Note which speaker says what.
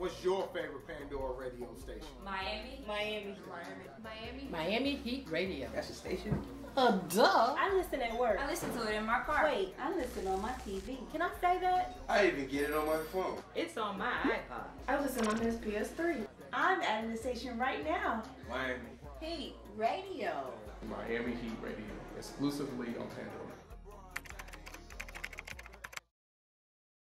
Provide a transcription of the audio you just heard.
Speaker 1: What's your favorite Pandora radio station?
Speaker 2: Miami.
Speaker 3: Miami.
Speaker 2: Miami. Miami.
Speaker 4: Miami Heat Radio.
Speaker 5: That's a station.
Speaker 4: Uh, duh.
Speaker 3: I listen at work.
Speaker 2: I listen to it in my car.
Speaker 3: Wait, I listen on my TV. Can I say that?
Speaker 6: I even get it on my phone.
Speaker 7: It's on my iPod.
Speaker 8: I listen on his PS3.
Speaker 3: I'm at the station right now.
Speaker 6: Miami.
Speaker 3: Heat Radio.
Speaker 9: Miami Heat Radio, exclusively on Pandora.